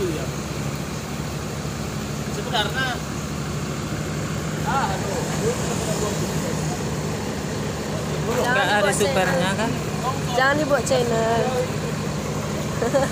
iya sebenarnya ah aduh Nggak ada supernya kan? Jangan dibuat channel.